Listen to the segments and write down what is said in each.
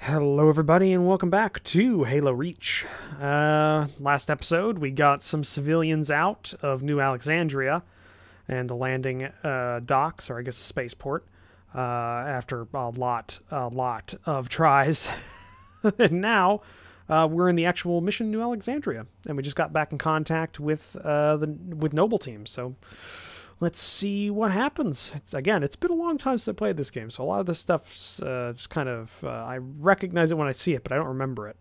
Hello, everybody, and welcome back to Halo Reach. Uh, last episode, we got some civilians out of New Alexandria and the landing uh, docks, or I guess the spaceport, uh, after a lot, a lot of tries. and now uh, we're in the actual mission New Alexandria, and we just got back in contact with uh, the with Noble Team. So let's see what happens. It's, again, it's been a long time since I played this game, so a lot of this stuff's uh, just kind of uh, I recognize it when I see it, but I don't remember it.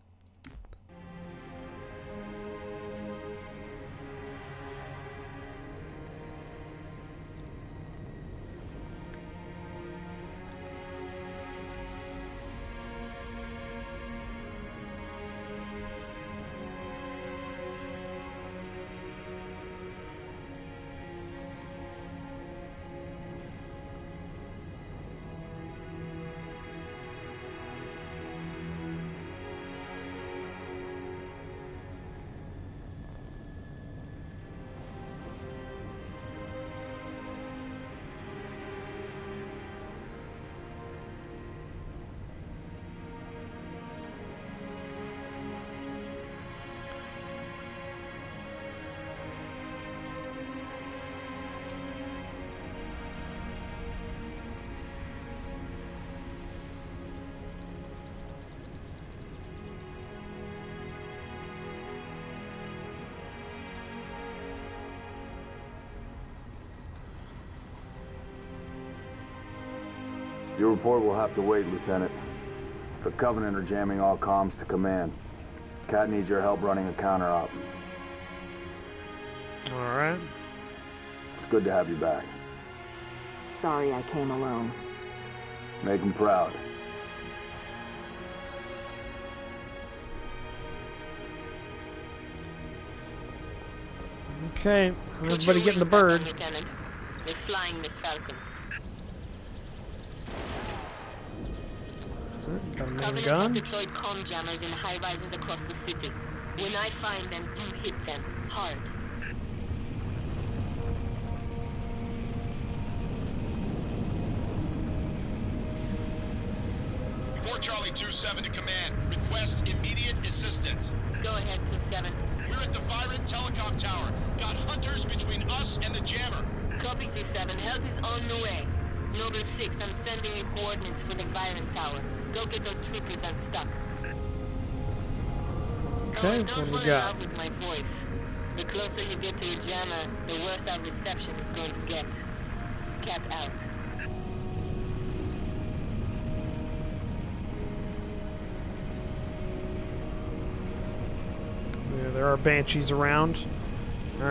Your report will have to wait, Lieutenant. The Covenant are jamming all comms to command. Cat needs your help running a counter-op. All right. It's good to have you back. Sorry I came alone. Make him proud. Okay, everybody getting the bird. Lieutenant. We're flying Miss Falcon. Got a main Covenant gun. have deployed comm jammers in high rises across the city. When I find them, you hit them hard. Report Charlie 2-7 to command. Request immediate assistance. Go ahead, 2-7. We're at the Virant Telecom Tower. Got hunters between us and the jammer. Copy 2-7. Help is on the way. Noble 6, I'm sending you coordinates for the Virant Tower. Go get those troopers unstuck. Okay, oh, don't fall in love with my voice. The closer you get to your jammer, the worse our reception is going to get. Cat out. Yeah, there are banshees around. All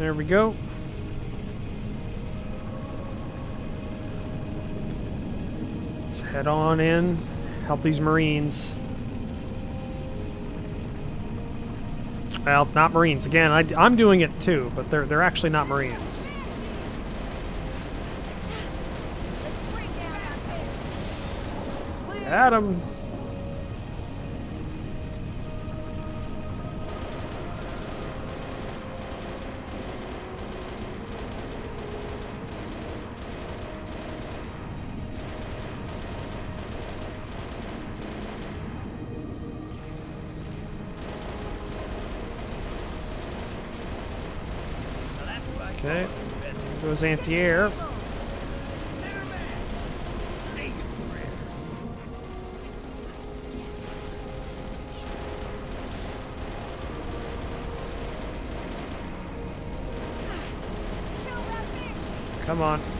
there we go. Let's head on in, help these Marines. Well, not Marines. Again, I, am doing it too, but they're they're actually not Marines. Adam. There goes anti-air. Come on.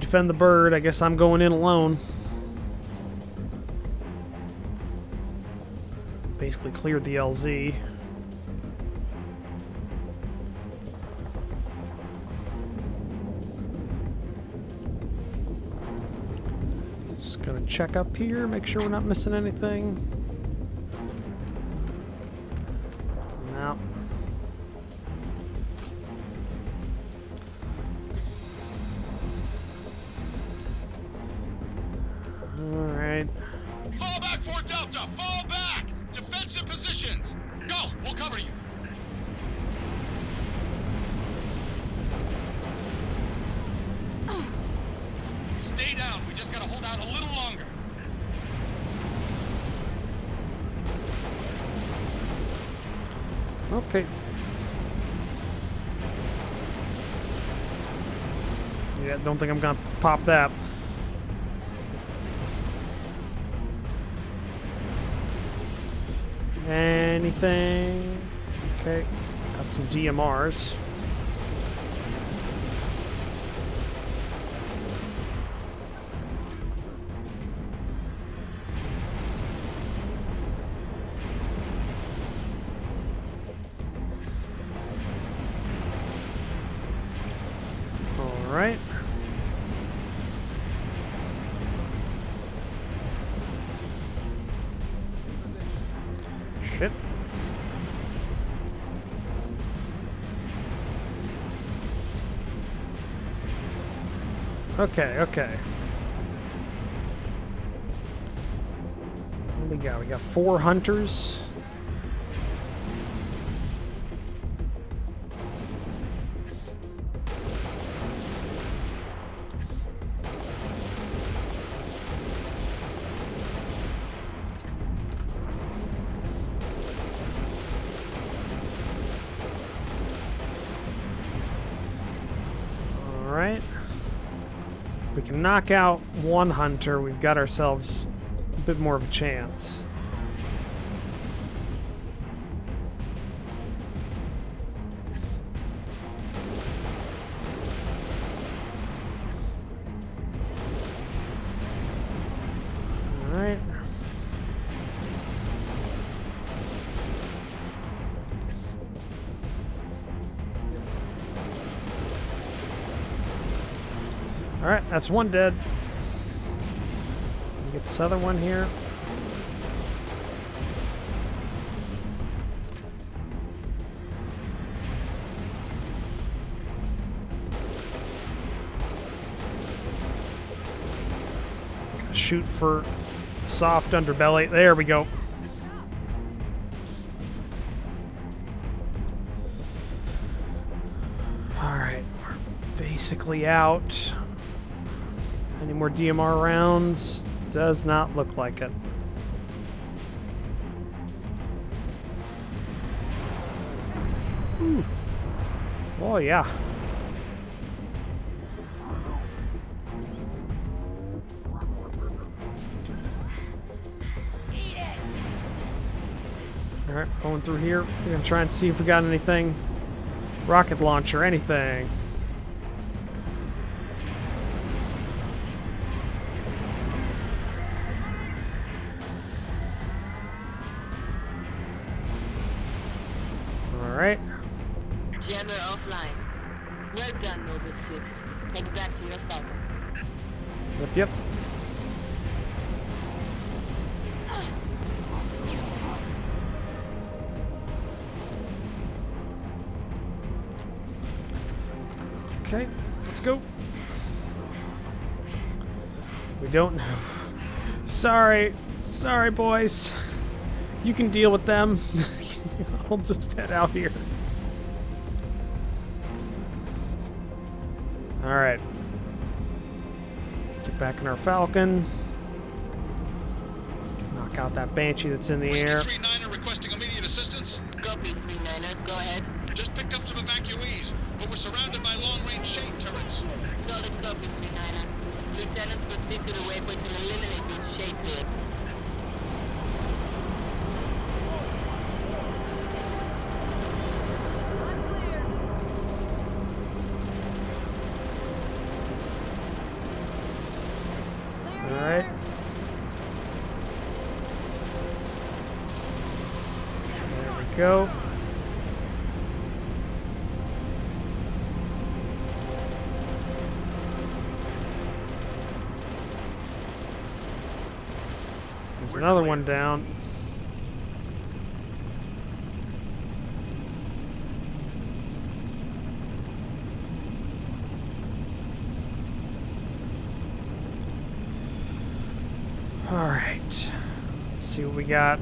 defend the bird. I guess I'm going in alone. Basically cleared the LZ. Just gonna check up here, make sure we're not missing anything. DMRs. Okay, okay. What do we got? We got four hunters. Knock out one hunter, we've got ourselves a bit more of a chance. Alright, that's one dead. Get this other one here. Shoot for soft underbelly. There we go. Alright, we're basically out. More DMR rounds? Does not look like it. Ooh. Oh, yeah. Alright, going through here. We're gonna try and see if we got anything. Rocket launcher, anything. Okay, let's go. We don't. Know. Sorry, sorry, boys. You can deal with them. I'll just head out here. All right. Get back in our Falcon. Knock out that Banshee that's in the air. 39er requesting immediate assistance. Copy, 39er. Go ahead. Just picked up some evacuees, but we're surrounded by long-range shade turrets. Solid copy, 39er. Lieutenant, proceed to the waypoint and eliminate those shade turrets. I'm clear. Clear All right. here. There we go. There's another one down. All right. Let's see what we got.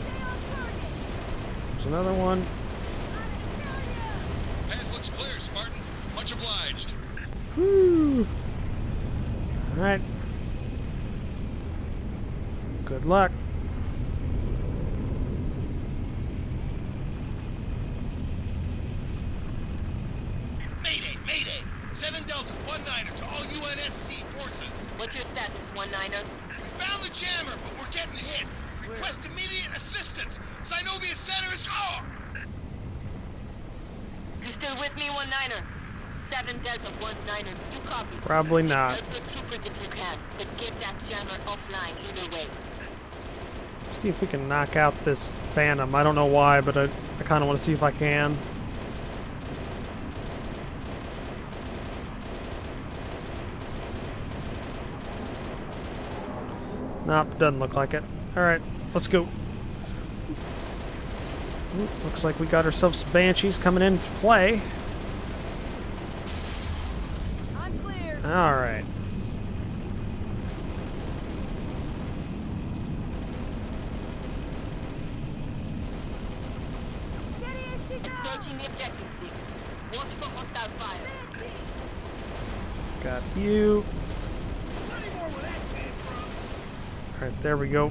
Stay on target. There's another one. Path looks clear, Spartan. Much obliged. Woo! All right. Good luck. Mayday, mayday! 7 Delta, 1 Niner to all UNSC forces. What's your status, 19er? We found the jammer, but we're getting hit. Request immediate assistance. Sinoviet Center is... Oh! You still with me, 19er? 7 Delta, 19er. Do you copy? Probably Six, not. Help those troopers if you can, but get that jammer offline either way. See if we can knock out this Phantom. I don't know why, but I, I kind of want to see if I can. Nope, doesn't look like it. Alright, let's go. Ooh, looks like we got ourselves some Banshees coming into play. Alright. Steady as she goes. Approaching the objective. Watch for hostile fire. Got you. Plenty more where that came from. Alright, there we go.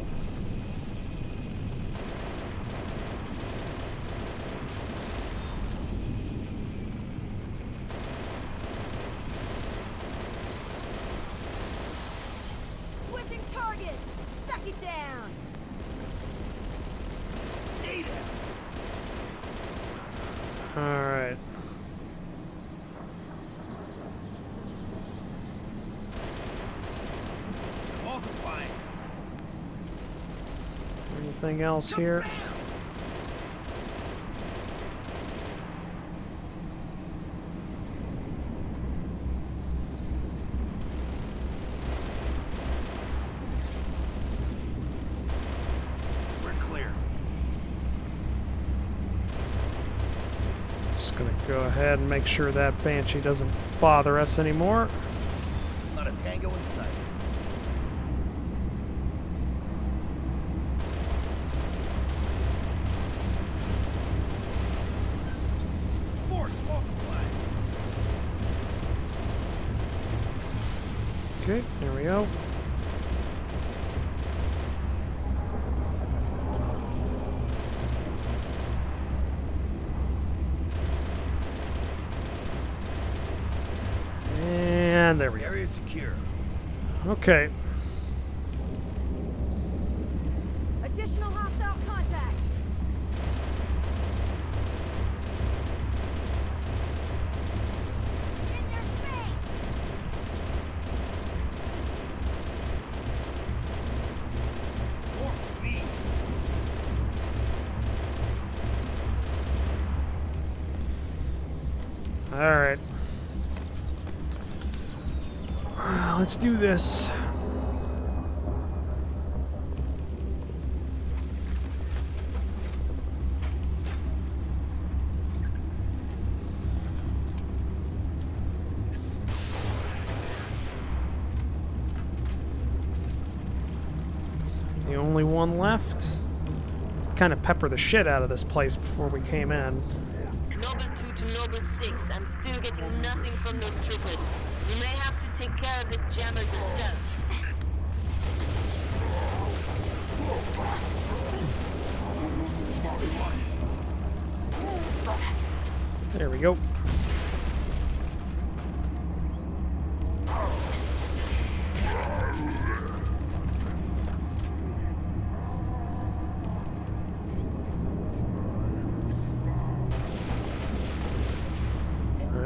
Switching targets. Suck it down. Stay down. Alright. Multiplying. Anything else here? We're clear. Just gonna go ahead and make sure that Banshee doesn't bother us anymore. Not a tango in sight. Force multiplying. Okay, there we go. And there we go. Area secure. Okay. let's do this. The only one left. Kind of pepper the shit out of this place before we came in. Yeah. Noble 2 to Noble 6. I'm still getting nothing from those troopers. You may have to take care of this jammer yourself. There we go.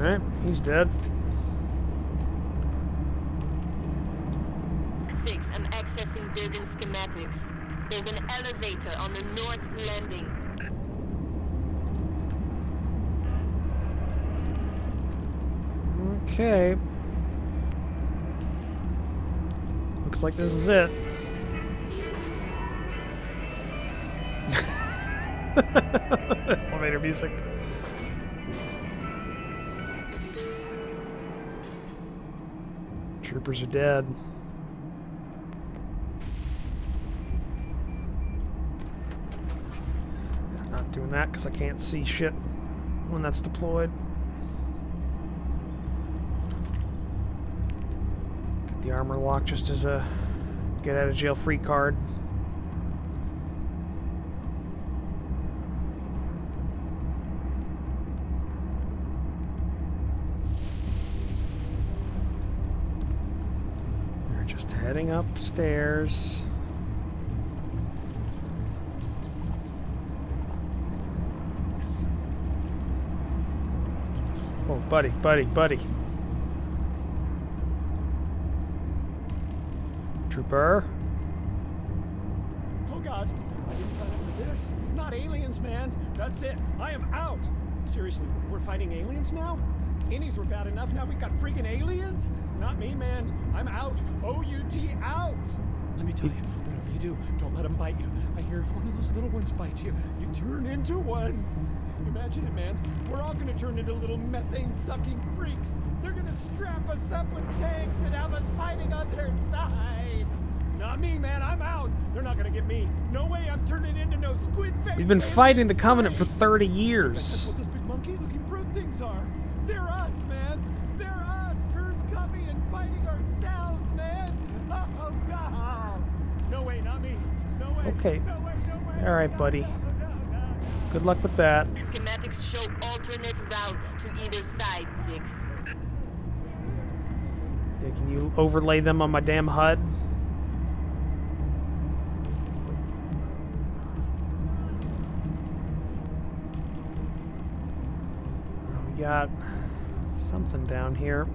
Alright, he's dead. 6. I'm accessing building schematics. There's an elevator on the north landing. Okay. Looks like this is it. Elevator music. Troopers are dead. Not doing that because I can't see shit when that's deployed. Get the armor lock just as a get out of jail free card. Heading upstairs. Oh, buddy, buddy, buddy. Trooper. Oh god, I didn't sign up for this. Not aliens, man. That's it. I am out. Seriously, we're fighting aliens now? Innies were bad enough, now we've got freaking aliens? Not me, man. I'm out. O-U-T out. Let me tell you, whatever you do, don't let them bite you. I hear if one of those little ones bites you, you turn into one. Imagine it, man. We're all gonna turn into little methane-sucking freaks. They're gonna strap us up with tanks and have us fighting on their side. Not me, man. I'm out. They're not gonna get me. No way. I'm turning into no squid face. We've been fighting the Covenant for freak. 30 That's years. what those big monkey-looking brute things are. They're us, man. They're us turned cubby and fighting ourselves, man. Oh God. No way, not me. No way. Okay. No way. No way. All right, buddy. Good luck with that. Schematics show alternate routes to either side, 6. Yeah, can you overlay them on my damn HUD? We got something down here.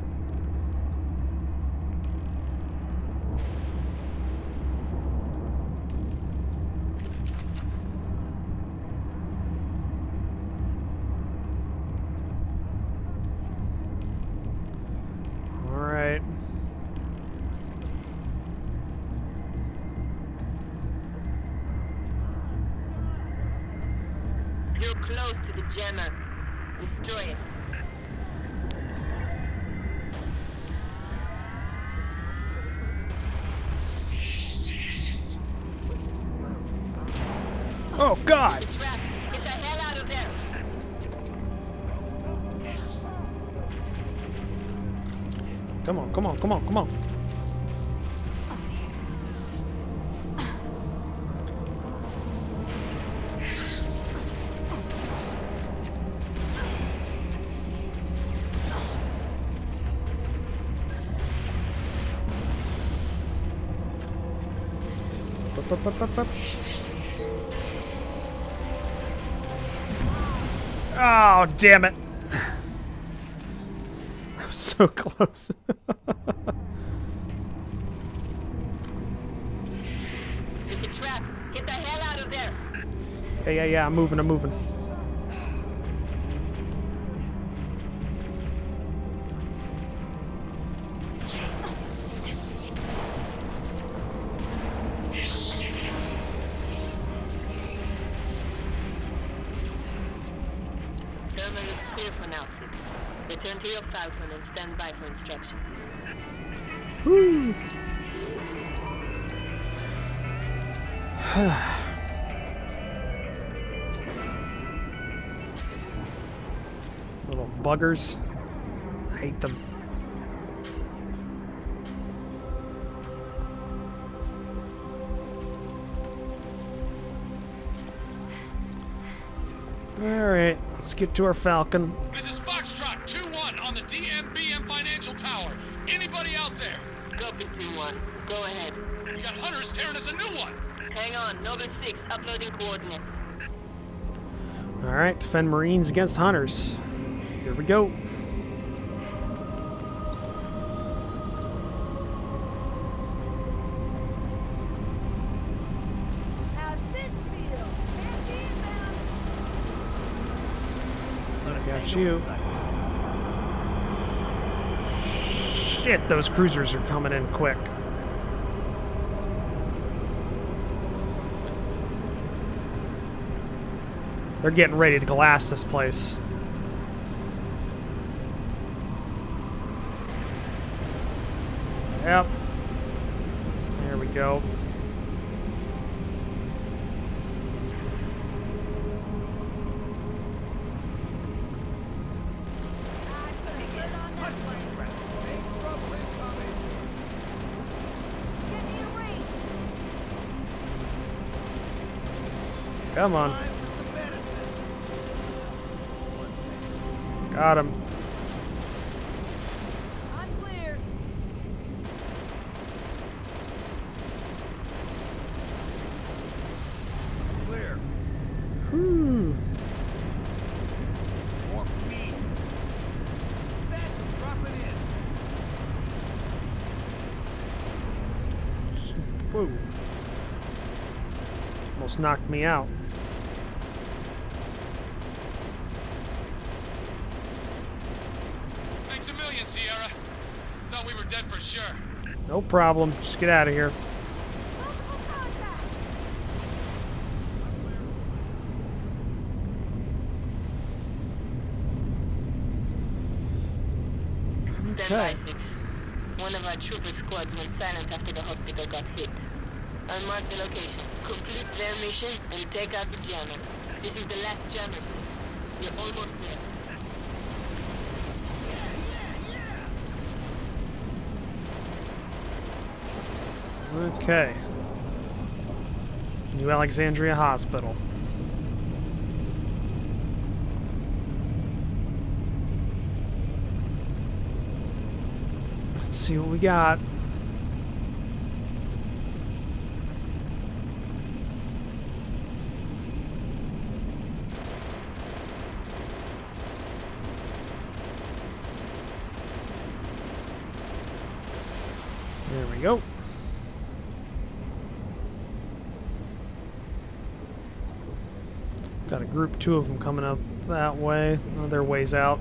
Up, up, up, up, up. Oh, damn it. I was so close. It's a trap. Get the hell out of there. yeah, yeah, yeah, I'm moving, I'm moving. For instructions. Little buggers. I hate them. Alright, let's get to our Falcon. This coordinates. Alright, defend Marines against Hunters. Here we go. How's this feel? Banshee inbound. Got you. Shit, those cruisers are coming in quick. They're getting ready to glass this place. Yep. There we go. Come couldn't get on that plane. Get me a ring. Come on. Got him. I'm clear. Clear. Whew. More for me. Back, dropping in. Whoa. Almost knocked me out. Thanks a million, Sierra. Thought we were dead for sure. No problem. Just get out of here. Multiple. Stand by, 6. One of our trooper squads went silent after the hospital got hit. I'll mark the location. Complete their mission and take out the jammer. This is the last jammer, 6. You're almost there. Okay. New Alexandria Hospital. Let's see what we got. There we go. Got a group, two of them coming up that way. Oh, they're ways out.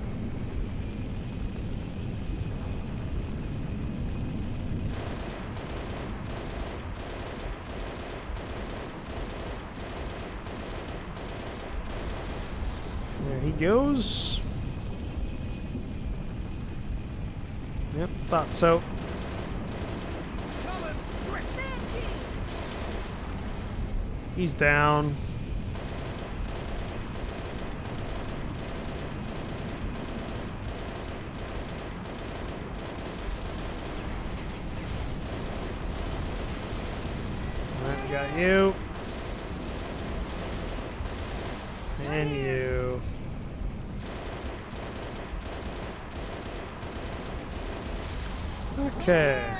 There he goes. Yep, thought so. He's down. Alright, we got you. And you. Okay.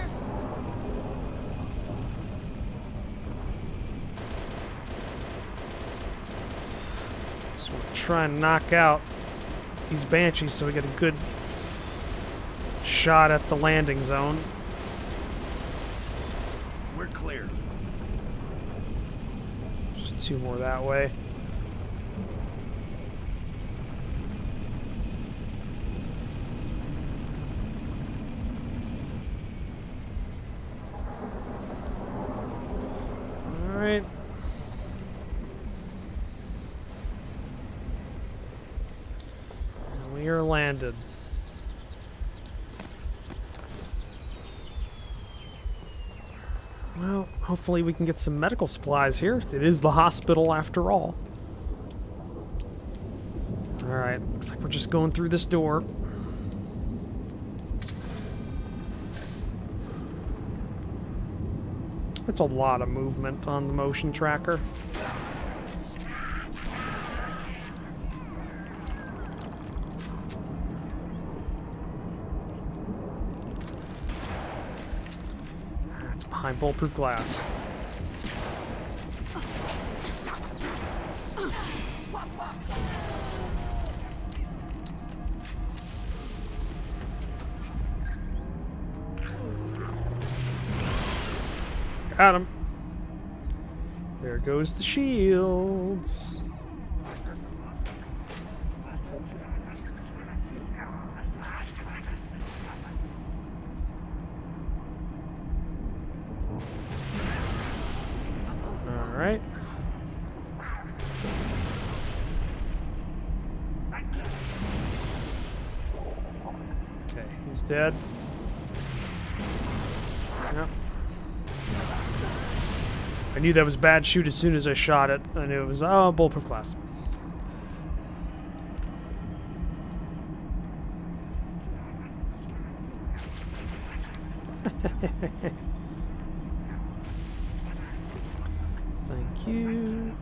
So we're trying to knock out these banshees so we get a good shot at the landing zone. We're clear. Just two more that way. Alright. And we are landed. Well, hopefully we can get some medical supplies here. It is the hospital after all. Alright, looks like we're just going through this door. That's a lot of movement on the motion tracker. Behind bulletproof glass. Him. There goes the shields. All right. Okay, he's dead. Yep. I knew that was bad shoot as soon as I shot it. I knew it was, oh, bulletproof glass. Thank you.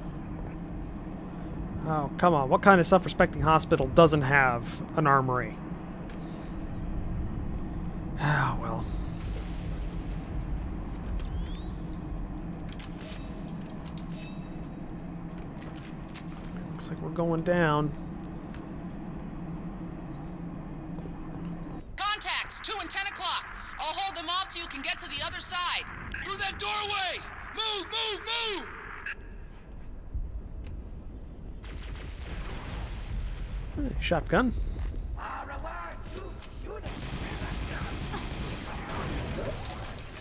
Oh, come on. What kind of self-respecting hospital doesn't have an armory? Ah, well. Looks like we're going down. Contacts, 2 and 10 o'clock. I'll hold them off till you can get to the other side. Through that doorway! Move, move, move! Shotgun.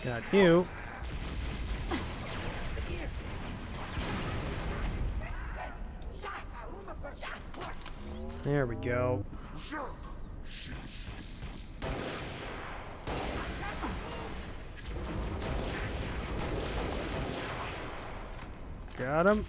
Got you. There we go. Got him.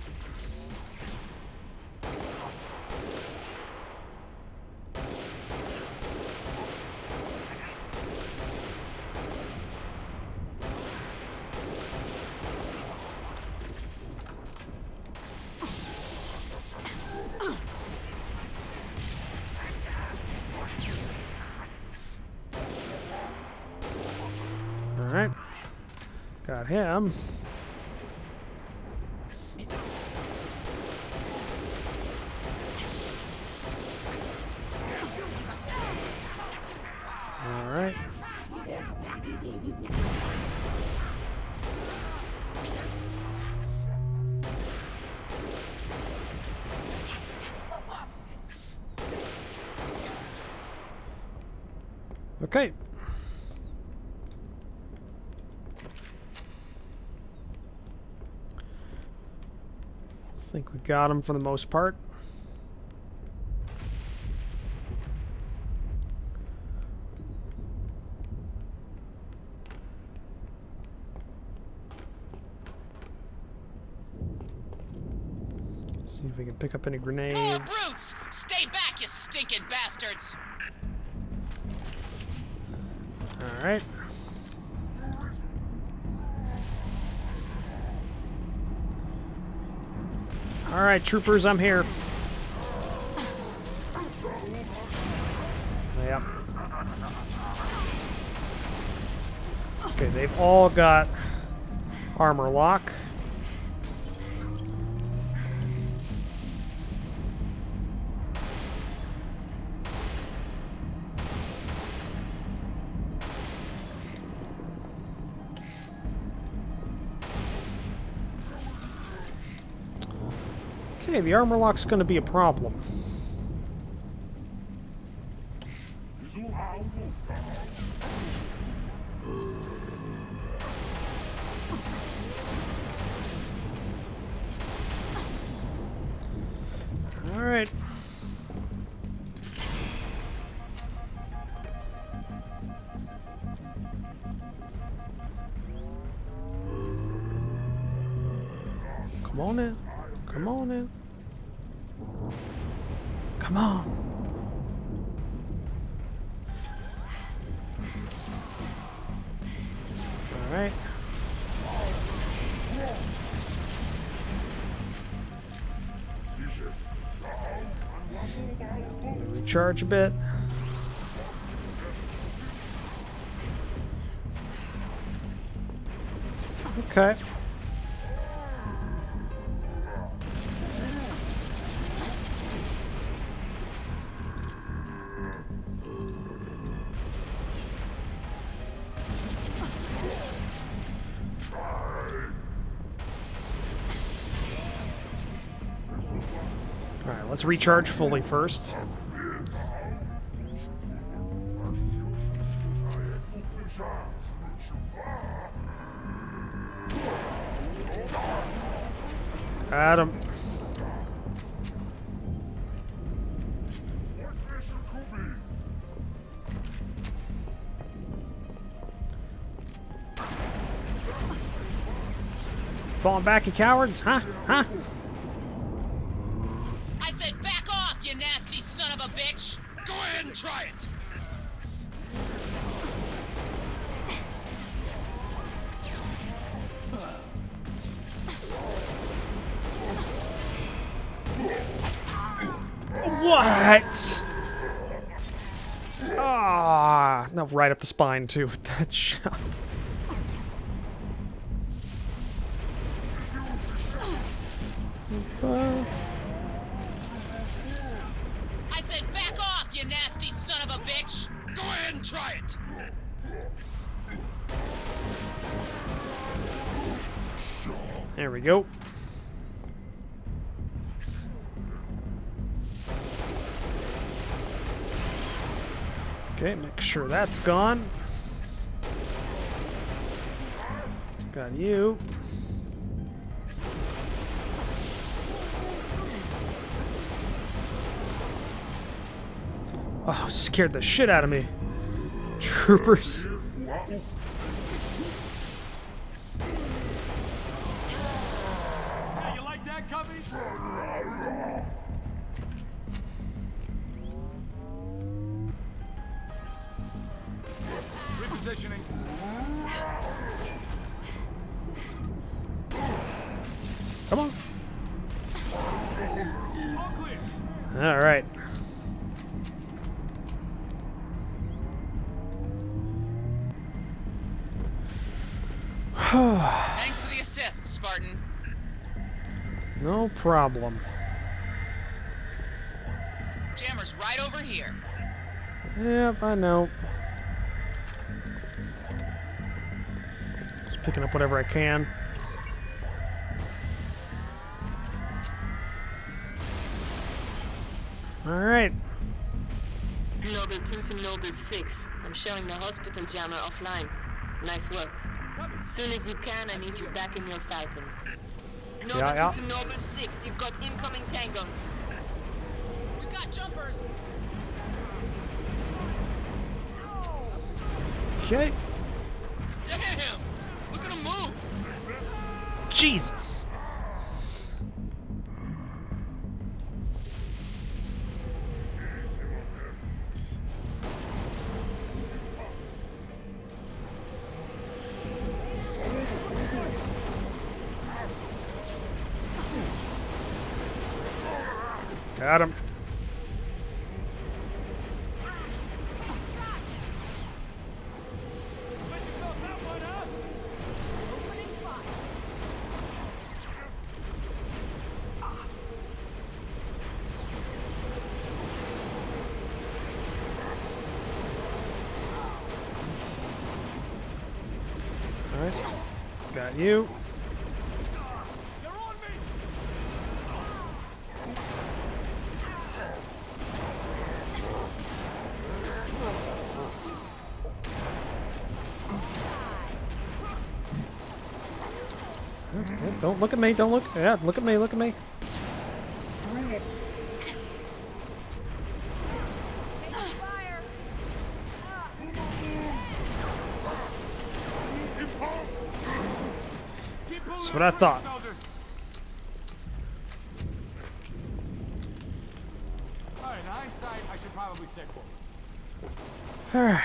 Alright. Got him. Alright. Okay. I think we got him for the most part. See if we can pick up any More grenades. brutes! Stay back, you stinking bastards! Alright. Alright, troopers, I'm here. Yep. Okay, they've all got armor lock. The armor lock's gonna be a problem. Recharge a bit. Okay. Recharge fully first. Adam. Falling back, you cowards? Huh? Huh? Spine too with that shot. I said back off, you nasty son of a bitch! Go ahead and try it. there we go. Okay, make sure that's gone. Got you. Oh, scared the shit out of me. Troopers. Problem. Jammer's right over here. Yep, I know. Just picking up whatever I can. All right. Noble 2 to Noble 6. I'm showing the hospital jammer offline. Nice work. Soon as you can, I need you back in your Falcon. Noble Yeah, yeah. to Noble 6. You've got incoming tangos. We got jumpers! Okay. Damn! Look at him move. Jesus. Fire. All right. Got you. don't look at me, don't look. Yeah, look at me, look at me. That's what I thought. Alright.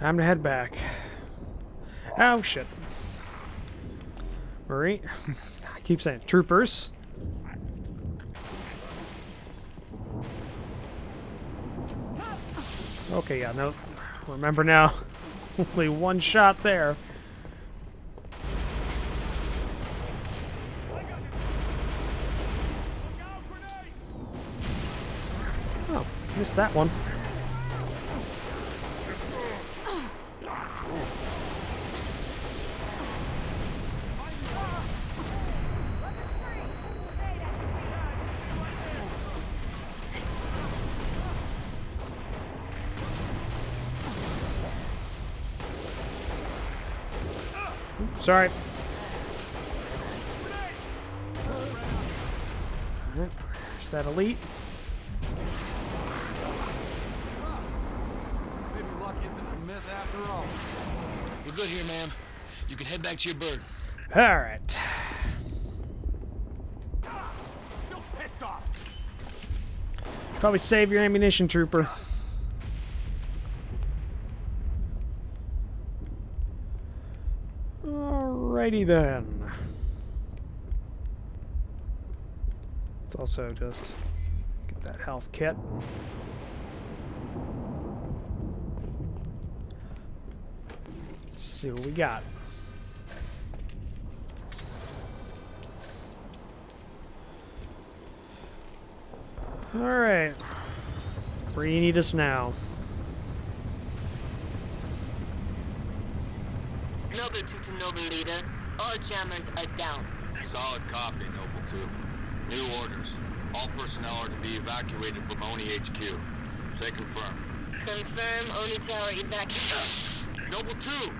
Time to head back. Oh shit. Marine. I keep saying troopers. Okay, yeah, no. Remember now. Only one shot there. Oh, missed that one. Sorry. Alright, There's that elite. Maybe luck isn't a myth after all. We're good here, ma'am. You can head back to your bird. Pissed off. Probably save your ammunition, trooper. Alrighty then. Let's also just get that health kit. Let's see what we got. Alright. Where you need us now? Noble to Noble Leader. All jammers are down. Solid copy, Noble 2. New orders. All personnel are to be evacuated from ONI HQ. Say confirm. Confirm ONI Tower evacuation. Noble 2!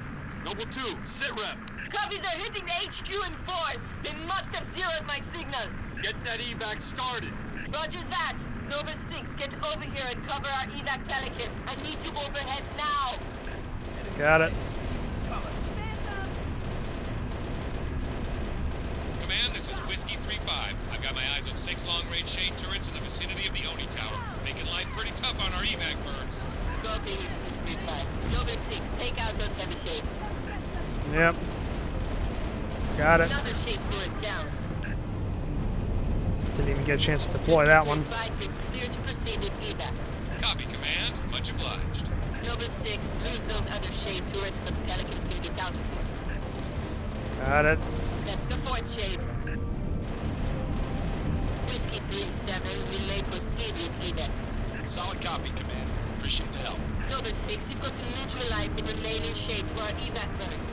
Noble 2, sit rep! Copies are hitting the HQ in force. They must have zeroed my signal. Get that evac started! Roger that. Noble 6, get over here and cover our evac telekids. I need you overhead now. Got it. Command, this is Whiskey 3-5. I've got my eyes on six long-range shade turrets in the vicinity of the ONI Tower, making life pretty tough on our evac birds. Copy, this is 3-5. Noble 6, take out those heavy shades. Yep. Got it. Another shade turret down. Didn't even get a chance to deploy that one. clear to proceed with evac. Copy, Command. Much obliged. Noble 6, lose those other shade turrets so pelicans can get out of here. Got it. That's the fourth shade. Whiskey 3-7, we may proceed with evac. Solid copy, Command. Appreciate the help. Noble 6, you've got to neutralize the remaining shades for our evac birds.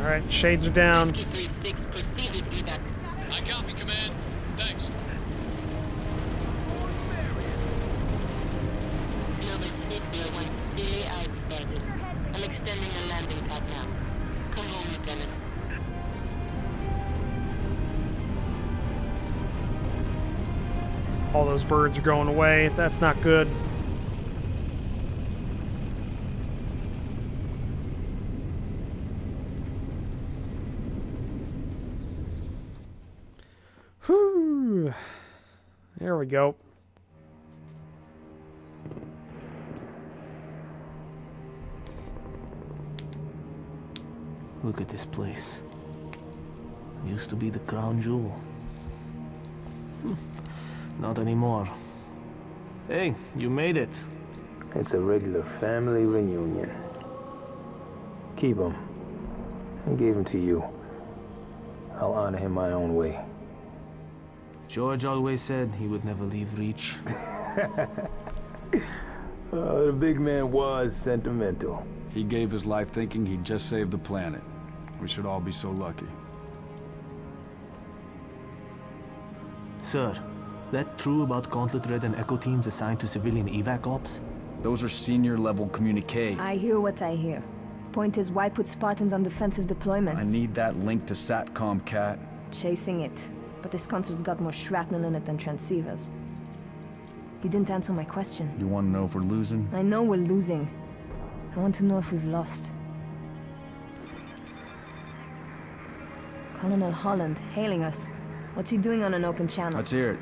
Alright, shades are down. Whiskey 3-6, proceed with evac. I copy, Command. All those birds are going away. That's not good. Whew. There we go. Look at this place. Used to be the crown jewel. Hmm. Not anymore. Hey, you made it. It's a regular family reunion. Keep him. I gave him to you. I'll honor him my own way. Jorge always said he would never leave Reach. Oh, the big man was sentimental. He gave his life thinking he'd just save the planet. We should all be so lucky. Sir, that true about Gauntlet Red and Echo teams assigned to civilian evac ops? Those are senior level communique. I hear what I hear. Point is, why put Spartans on defensive deployments? I need that link to SATCOM, Cat. Chasing it. But this console's got more shrapnel in it than transceivers. You didn't answer my question. You want to know if we're losing? I know we're losing. I want to know if we've lost. Colonel Holland, hailing us. What's he doing on an open channel? Let's hear it.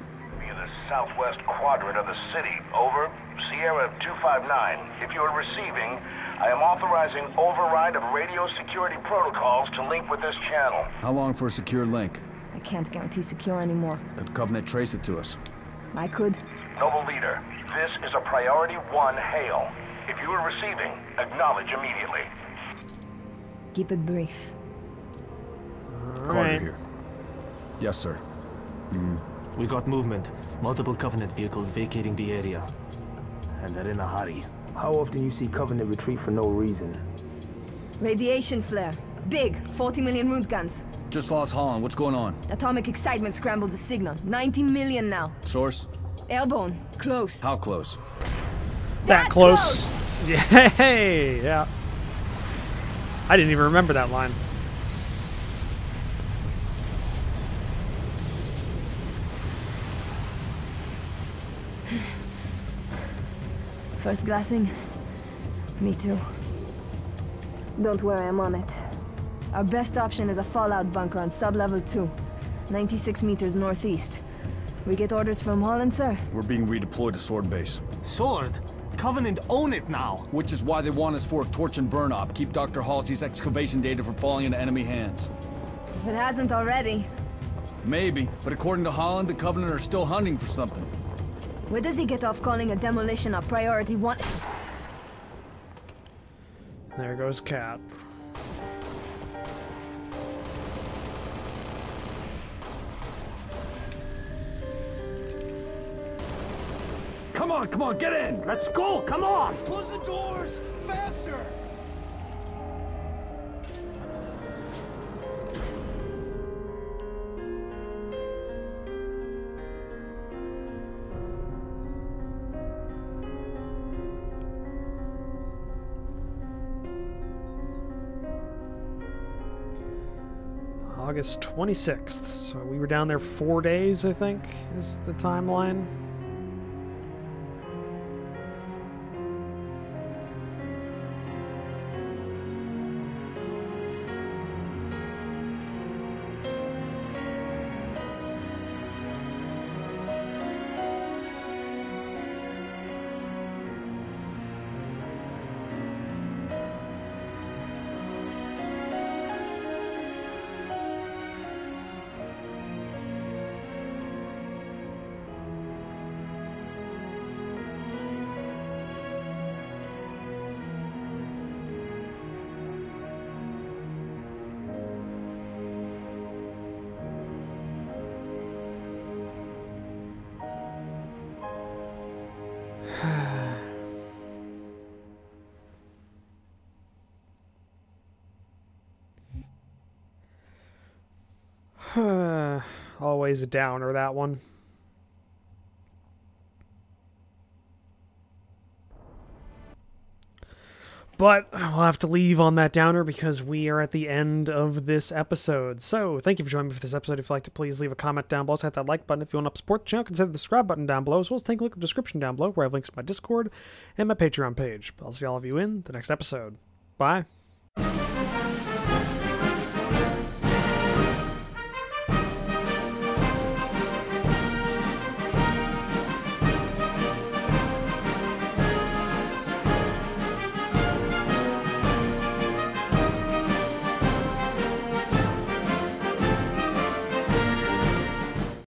Via the southwest quadrant of the city. Over. Sierra 259. If you are receiving, I am authorizing override of radio security protocols to link with this channel. How long for a secure link? I can't guarantee secure anymore. Could Covenant trace it to us? I could. Noble leader, this is a priority one hail. If you are receiving, acknowledge immediately. Keep it brief. Carter Alright. here. Yes, sir. Hmm. We got movement. Multiple Covenant vehicles vacating the area. And they're in a hurry. How often you see Covenant retreat for no reason? Radiation flare. Big. 40 million roentgens. Just lost Holland. What's going on? Atomic excitement scrambled the signal. 90 million now. Source? Airborne. Close. How close? That, close. Yay! Yeah. I didn't even remember that line. First glassing? Me too. Don't worry, I'm on it. Our best option is a fallout bunker on sub-level 2. 96 meters northeast. We get orders from Holland, sir? We're being redeployed to Sword Base. Sword? Covenant own it now! Which is why they want us for a torch and burn op. Keep Dr. Halsey's excavation data from falling into enemy hands. If it hasn't already. Maybe, but according to Holland, the Covenant are still hunting for something. Where does he get off calling a demolition a priority one? There goes Cat. Come on, come on, get in! Let's go! Come on! Close the doors! August 26th. So we were down there four days, I think, is the timeline. Always a downer, that one. But I'll have to leave on that downer because we are at the end of this episode. So, thank you for joining me for this episode. If you'd like to, please leave a comment down below. So hit that like button. If you want to support the channel, consider the subscribe button down below, as well as take a look at the description down below where I have links to my Discord and my Patreon page. I'll see all of you in the next episode. Bye.